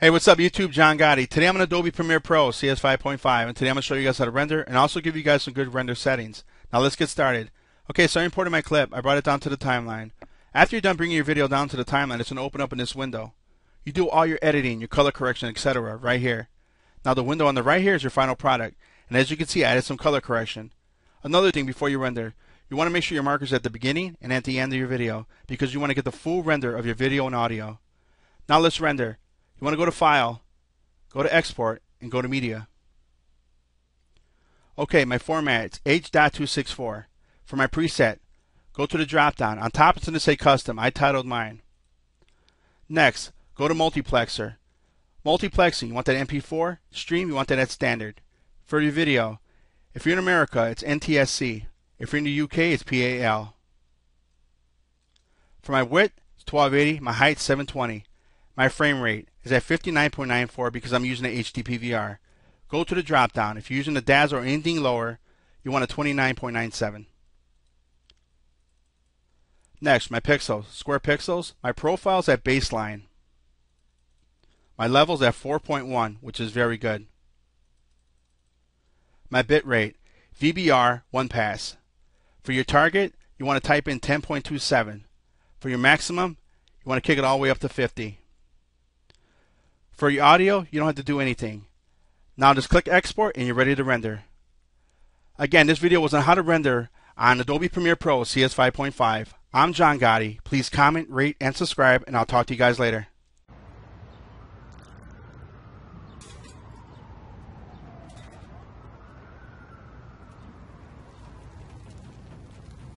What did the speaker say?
Hey, what's up YouTube? John Gotti. Today I'm on Adobe Premiere Pro CS 5.5 and today I'm going to show you guys how to render and also give you guys some good render settings. Now let's get started. Okay, so I imported my clip. I brought it down to the timeline. After you're done bringing your video down to the timeline, it's going to open up in this window. You do all your editing, your color correction, etc. right here. Now the window on the right here is your final product. And as you can see, I added some color correction. Another thing before you render, you want to make sure your marker's at the beginning and at the end of your video because you want to get the full render of your video and audio. Now let's render. You want to go to File, go to Export, and go to Media. Okay, my format it's H.264. For my preset, go to the drop down. On top it's going to say Custom. I titled mine. Next, go to Multiplexer. Multiplexing, you want that MP4? Stream, you want that at standard. For your video, if you're in America, it's NTSC. If you're in the UK, it's PAL. For my width, it's 1280. My height, 720. My frame rate is at 59.94 because I'm using the HD PVR. Go to the drop down. If you're using the DAS or anything lower, you want a 29.97. Next, my pixels. Square pixels. My profile's at baseline. My level's at 4.1, which is very good. My bit rate. VBR 1 pass. For your target, you want to type in 10.27. For your maximum, you want to kick it all the way up to 50. For your audio, you don't have to do anything. Now just click export and you're ready to render. Again, this video was on how to render on Adobe Premiere Pro CS 5.5. I'm John Gotti. Please comment, rate, and subscribe, and I'll talk to you guys later.